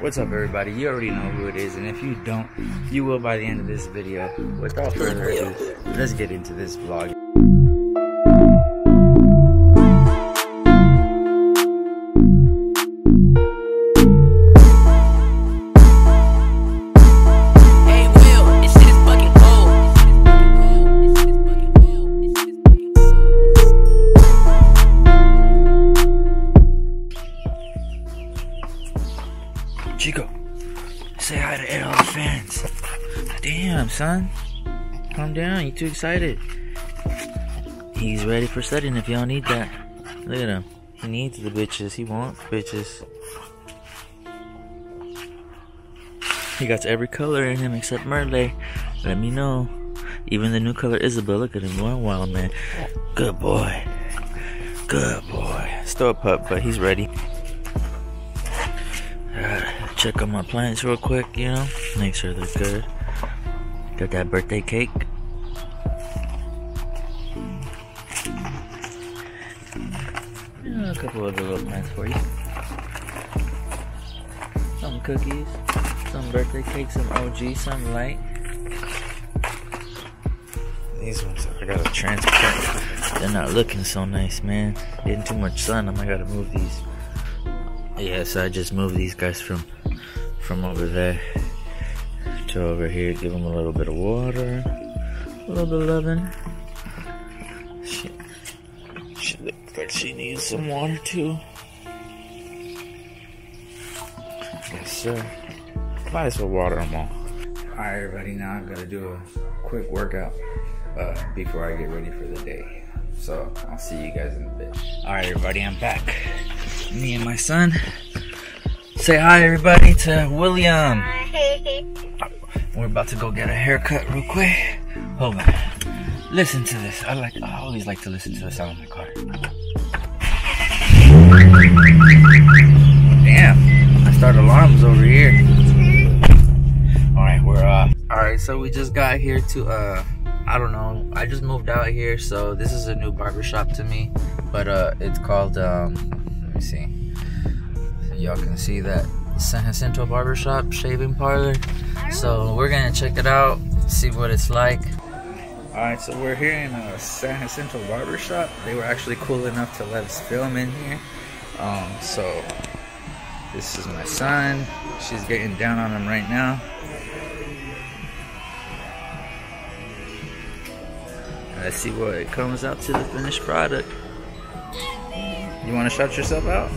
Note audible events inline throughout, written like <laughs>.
What's up everybody? You already know who it is and if you don't, you will by the end of this video. Without further ado, let's get into this vlog. Damn, son. Calm down, you too excited. He's ready for setting if y'all need that. Look at him. He needs the bitches. He wants bitches. He got every color in him except Merle. Let me know. Even the new color Isabel. Look at him going wild, man. Good boy. Good boy. Still a pup, but he's ready. Uh, check on my plants real quick, you know, make sure they're good. Got that birthday cake. Yeah, a couple other little plants for you. Some cookies, some birthday cake, some OG, some light. These ones I gotta transplant. They're not looking so nice, man. Getting too much sun. I might gotta move these. Yeah, so I just moved these guys from from over there over here. Give them a little bit of water, a little bit of loving. She, she looks like she needs some water too. Yes, sir. Might as well water them all. Alright, everybody, now I'm gonna do a quick workout uh, before I get ready for the day. So I'll see you guys in a bit. Alright, everybody, I'm back. Me and my son. Say hi, everybody, to William. We're about to go get a haircut real quick. Hold on. Listen to this. I like. I always like to listen to the sound of my car. Damn! I start alarms over here. All right, we're uh. All right, so we just got here to uh. I don't know. I just moved out here, so this is a new barbershop to me. But uh, it's called um. Let me see. Y'all can see that San Jacinto Barbershop Shaving Parlor. So we're gonna check it out, see what it's like. Alright, so we're here in a San Jacinto Barbershop. They were actually cool enough to let us film in here. Um, so this is my son. She's getting down on him right now. Let's see what it comes out to the finished product. You want to shout yourself out?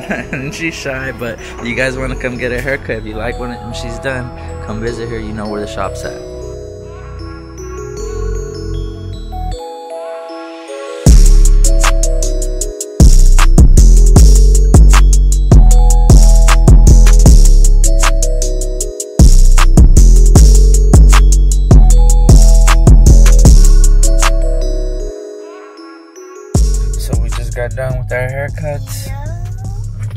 <laughs> she's shy, but you guys want to come get a haircut. If you like when, when she's done, come visit her. You know where the shop's at. So we just got done with our haircuts.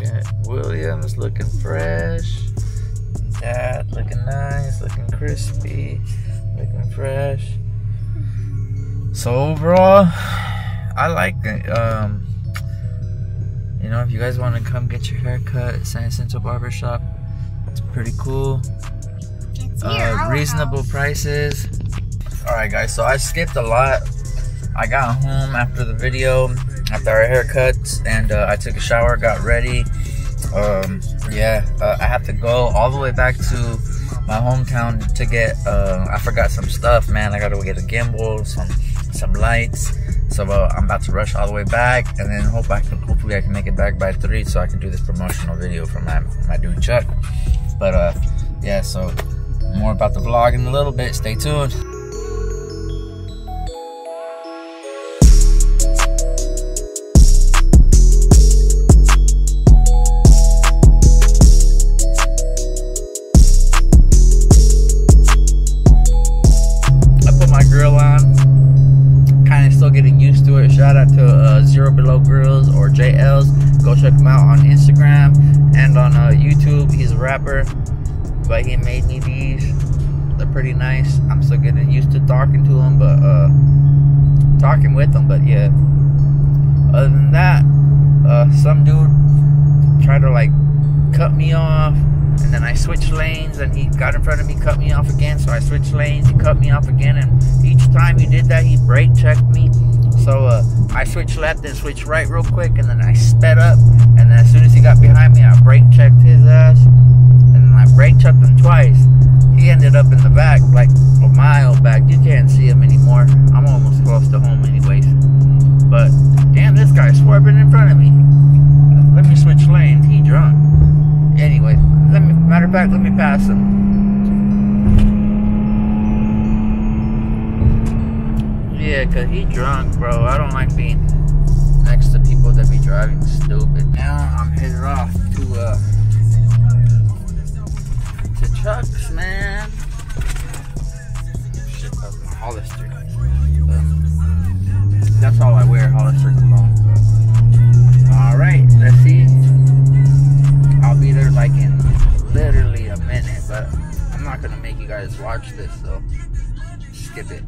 Got Williams looking fresh. Dad looking nice, looking crispy, looking fresh. So overall, I like it. Um, you know, if you guys want to come get your hair cut at San Jacinto Barbershop, it's pretty cool. Uh, reasonable prices. Alright, guys, so I skipped a lot. I got home after the video, after our haircuts, and uh, I took a shower, got ready. Um, yeah, uh, I have to go all the way back to my hometown to get. Uh, I forgot some stuff, man. I gotta go get a gimbal, some some lights. So uh, I'm about to rush all the way back, and then hope I can. Hopefully, I can make it back by three, so I can do this promotional video for my my dude Chuck. But uh, yeah, so more about the vlog in a little bit. Stay tuned. Talking to him, but uh, talking with him. But yeah. Other than that, uh, some dude tried to like cut me off, and then I switched lanes, and he got in front of me, cut me off again. So I switched lanes, he cut me off again, and each time he did that, he brake checked me. So uh, I switched left and switched right real quick, and then I sped up, and then as soon as he got behind me, I brake checked his ass, and I brake checked him twice. He ended up in the back, like a mile back. You can't see him anymore. I'm almost close to home, anyways. But damn, this guy's swerving in front of me. Let me switch lanes. He drunk. Anyway, let me. Matter of fact, let me pass him. Yeah, cause he drunk, bro. I don't like being next to people that be driving stupid. Now I'm headed off to uh to Chuck's, man. Shit, in Hollister. Um, that's all I wear, Hollister cologne. All right, let's see. I'll be there like in literally a minute, but I'm not gonna make you guys watch this, so skip it.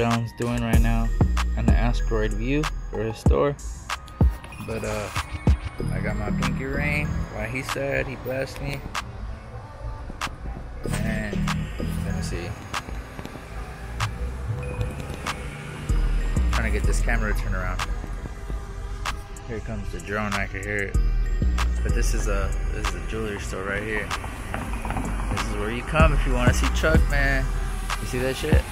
Jones doing right now on the asteroid view for his store. But uh I got my pinky ring. Like he said, he blessed me. And let me see. trying to get this camera to turn around. Here comes the drone. I can hear it. But this is a this is a jewelry store right here. This is where you come if you want to see Chuck, man. You see that shit?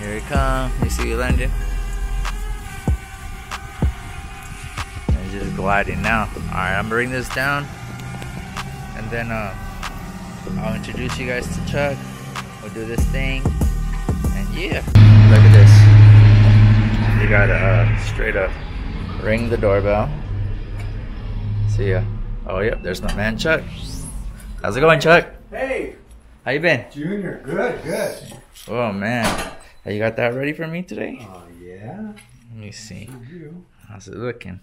Here he come. You see London? And he's just gliding now. All right, I'm gonna bring this down, and then uh, I'll introduce you guys to Chuck. We'll do this thing, and yeah, look at this. You gotta uh, straight up ring the doorbell. See ya. Oh, yep, there's my man Chuck. How's it going, Chuck? Hey, How you been? Junior. Good, good. Oh man, you got that ready for me today? Oh, yeah. Let me see. How's it looking?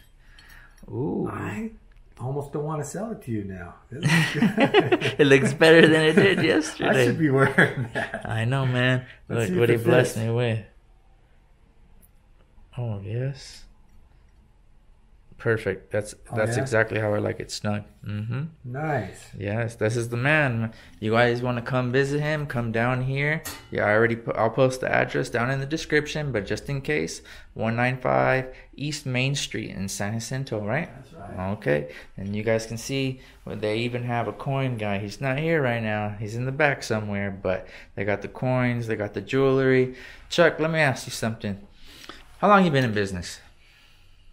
Ooh, I almost don't want to sell it to you now. It <laughs> looks <laughs> it looks better than it did yesterday. I should be wearing that. I know, man. Let's Look what he blessed me with. Oh yes. Perfect. That's Oh, that's yeah? exactly how I like it snug. Mm-hmm. Nice. Yes, this is the man. You guys want to come visit him? Come down here. Yeah, I already put. I'll post the address down in the description, but just in case, one nine five East Main Street in San Jacinto, right? That's right. Okay, and you guys can see they even have a coin guy. He's not here right now. He's in the back somewhere, but they got the coins, they got the jewelry. Chuck, let me ask you something. How long you been in business?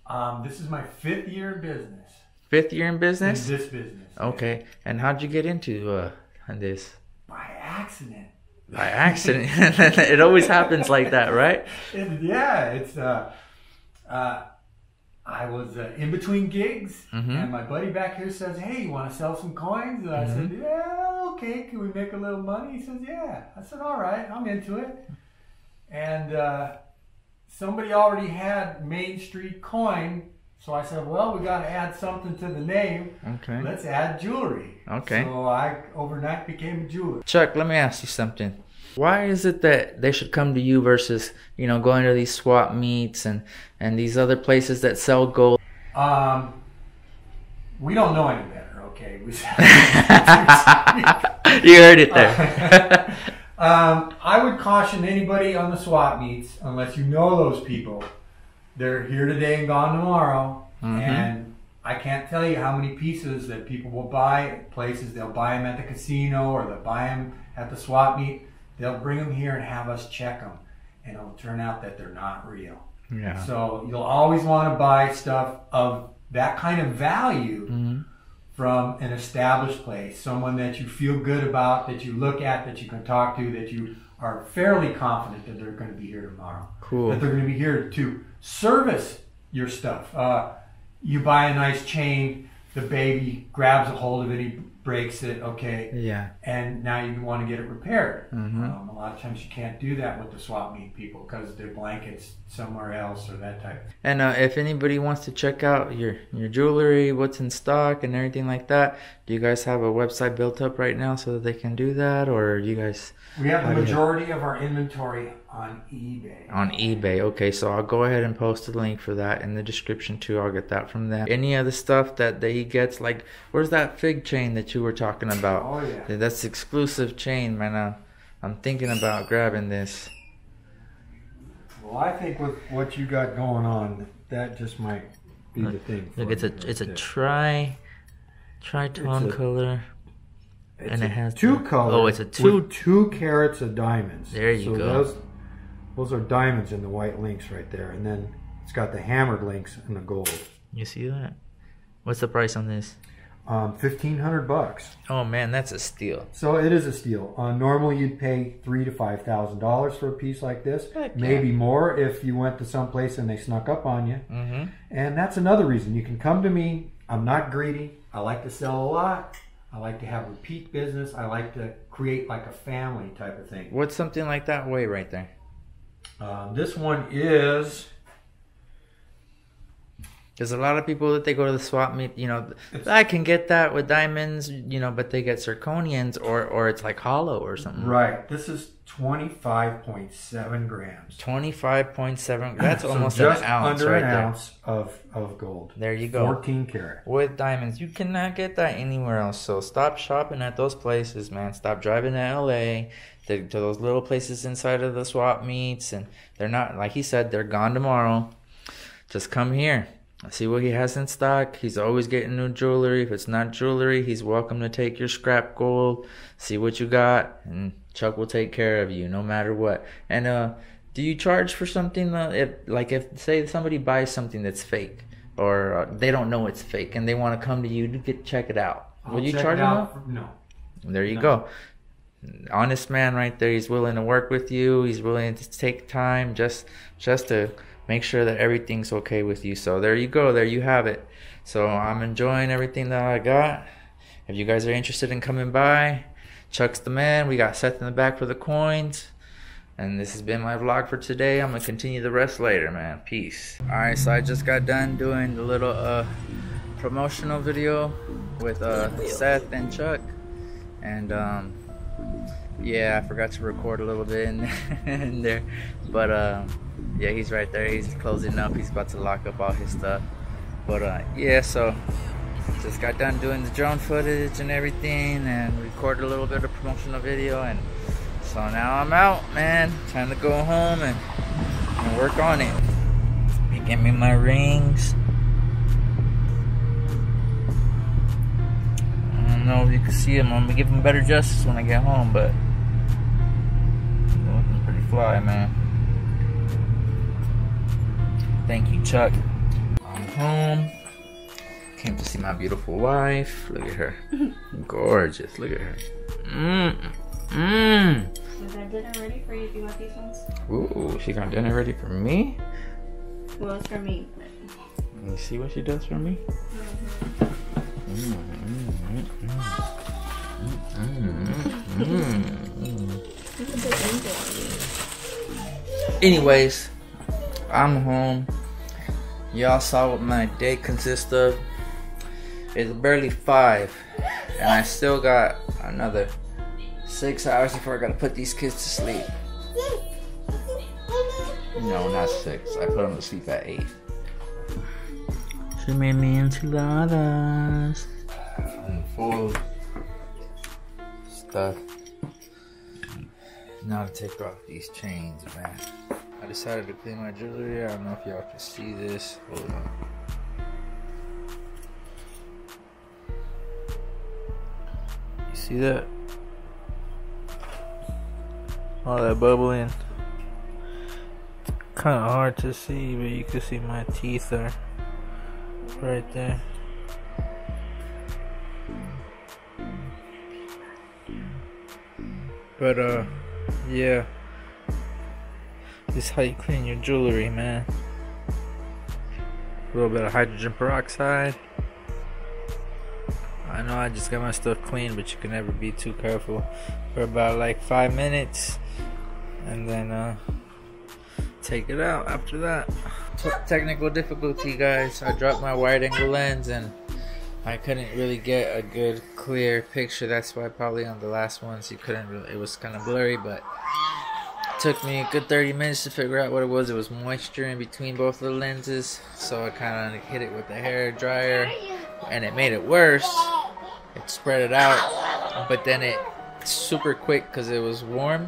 Um, this is my fifth year in business. Fifth year in In business? this business. Okay, and how'd you get into uh this? By accident. By accident. <laughs> it always happens like that, right? <laughs> It- yeah, it's uh, uh, I was uh, in between gigs, Mhm. and my buddy back here says, "Hey, you want to sell some coins?" And I said, Mm-hmm. "Yeah, okay. Can we make a little money?" He says, "Yeah." I said, "All right, I'm into it." And uh, somebody already had Main Street Coin, so I said, "Well, we got to add something to the name. Okay. Let's add jewelry." Okay. So I overnight became a jeweler. Chuck, let me ask you something. Why is it that they should come to you versus, you know, going to these swap meets and and these other places that sell gold? Um, we don't know any better, okay? <laughs> <laughs> You heard it there. <laughs> um, I would caution anybody on the swap meets, unless you know those people, they're here today and gone tomorrow. Mhm. And I can't tell you how many pieces that people will buy at places. They'll buy them at the casino or they'll buy them at the swap meet. They'll bring them here and have us check them. And it'll turn out that they're not real. yeah. So you'll always want to buy stuff of that kind of value hmm from an established place, someone that you feel good about, that you look at, that you can talk to, that you are fairly confident that they're going to be here tomorrow. Cool. That they're going to be here to service your stuff. Uh, you buy a nice chain, the baby grabs a hold of it, he breaks it, okay, Yeah. and now you want to get it repaired. Mhm. Um, a lot of times you can't do that with the swap meet people because their blankets somewhere else or that type. And uh, if anybody wants to check out your your jewelry, what's in stock, and everything like that, do you guys have a website built up right now so that they can do that, or do you guys We have the majority of our inventory on eBay. on eBay? Okay, so I'll go ahead and post a link for that in the description too. I'll get that from them. Any of the stuff that, that he gets, like where's that fig chain that you were talking about? Oh yeah. That's exclusive chain, man. Uh, I'm thinking about grabbing this. Well, I think with what you got going on, that just might be the thing. Look, it's a right it's a tri tritone color. It's and it has two colors. oh, it's a two- with two carats of diamonds. There you so go. Those, are diamonds in the white links right there, and then it's got the hammered links in the gold. You see that? What's the price on this? Um, fifteen hundred bucks. Oh man, that's a steal. So it is a steal. Uh, normally you'd pay three to five thousand dollars for a piece like this. Yeah. Maybe more if you went to some place and they snuck up on you. Mm-hmm. And that's another reason you can come to me. I'm not greedy. I like to sell a lot. I like to have repeat business. I like to create like a family type of thing. What's something like that weigh right there? Um, this one is There's a lot of people that they go to the swap meet. You know, I can get that with diamonds. You know, but they get zirconians or or it's like hollow or something. right. This is 25.7 grams. Twenty five point seven. <clears throat> That's So almost just an ounce under right an there. ounce of of gold. There you go. 14 karat. with diamonds. You cannot get that anywhere else. So stop shopping at those places, man. Stop driving to LA to, to those little places inside of the swap meets, and they're not like he said they're gone tomorrow. Just come here. See what he has in stock. He's always getting new jewelry. If it's not jewelry, he's welcome to take your scrap gold. See what you got, and Chuck will take care of you no matter what. And uh, do you charge for something? Uh, if like if say somebody buys something that's fake, or uh, they don't know it's fake, and they want to come to you to get check it out, I'll will you check charge it them? out for- no. There you No. go. Honest man right there. He's willing to work with you. He's willing to take time just just to make sure that everything's okay with you. So there you go. There you have it. So I'm enjoying everything that I got. If you guys are interested in coming by, Chuck's the man. We got Seth in the back for the coins. And this has been my vlog for today. I'm gonna continue the rest later, man. Peace. Alright, so I just got done doing the little uh promotional video with uh Seth and Chuck. And um yeah, I forgot to record a little bit in, <laughs> in there. But um yeah, he's right there. He's closing up. He's about to lock up all his stuff. But uh yeah, so just got done doing the drone footage and everything and recorded a little bit of promotional video and so now I'm out, man. Time to go home and, and work on it. Get me my rings. I don't know if you can see them. I'm gonna give them better justice when I get home, but looking pretty fly, man. Thank you, Chuck. I'm home. Came to see my beautiful wife. Look at her. <laughs> Gorgeous. Look at her. Mmm. Mmm. Is that dinner ready for you? Do you want these ones? Ooh, she got dinner ready for me. Well, it's for me. Let me see what she does for me. Mm, mm, mm, mm, mm, mm. Anyways, I'm home. Y'all saw what my day consists of. It's barely five, and I still got another six hours before I gotta put these kids to sleep. No, not six. I put them to sleep at eight. She made me enchiladas. And full of stuff. Now to take off these chains, man. I decided to clean my jewelry. I don't know if y'all can see this. Hold on. You see that? All that bubbling. Kind of hard to see, but you can see my teeth are right there. But uh yeah. This is how you clean your jewelry, man. A little bit of hydrogen peroxide. I know I just got my stuff clean, but you can never be too careful. For about like five minutes, and then uh, take it out after that. T- technical difficulty, guys. I dropped my wide angle lens and I couldn't really get a good clear picture. That's why probably on the last ones you couldn't really. It was kind of blurry, but took me a good 30 minutes to figure out what it was. It was moisture in between both of the lenses, so I kind of hit it with the hair dryer, and it made it worse. It spread it out, but then it super quick because it was warm.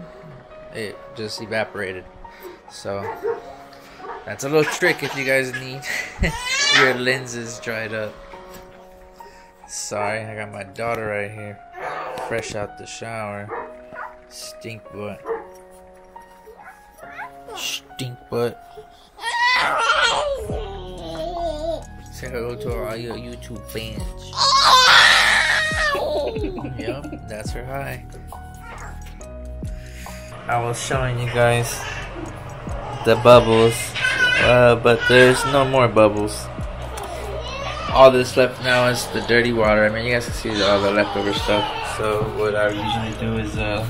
It just evaporated. So that's a little trick if you guys need <laughs> your lenses dried up. Sorry, I got my daughter right here, fresh out the shower. Stink butt. Stink butt. Say hello to all your YouTube fans. yep, that's her hi. I was showing you guys the bubbles, uh, but there's no more bubbles all that's left now is the dirty water. I mean, you guys can see all the leftover stuff. So what I usually do is, uh,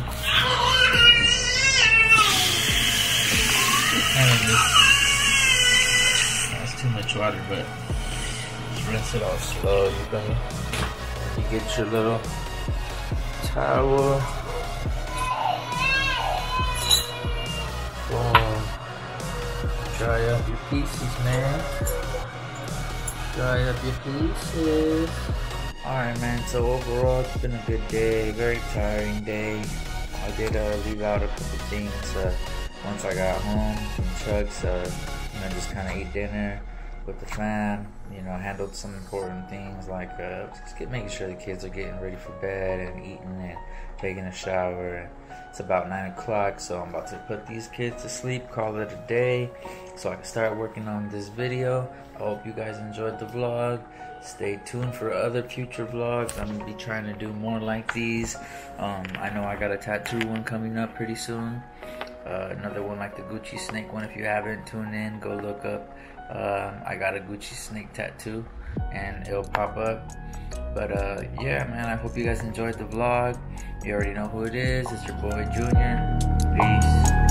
water, but just rinse it all slow. You me? You get your little towel. Boom. Dry up your pieces, man dry up your pieces. Alright man, so overall it's been a good day, very tiring day. I did uh, leave out a couple things uh, once I got home from Chuck's, uh, you know, just kind of ate dinner with the fam, you know, handled some important things like uh, just get, making sure the kids are getting ready for bed and eating and taking a shower. It's about 9 o'clock, so I'm about to put these kids to sleep, call it a day, so I can start working on this video. I hope you guys enjoyed the vlog. Stay tuned for other future vlogs. I'm gonna be trying to do more like these. Um, I know I got a tattoo one coming up pretty soon. Uh, another one like the Gucci snake one. If you haven't, tune in, go look up. Um, I got a Gucci snake tattoo and it'll pop up. But uh, yeah, man, I hope you guys enjoyed the vlog. You already know who it is. It's your boy Junior. Peace.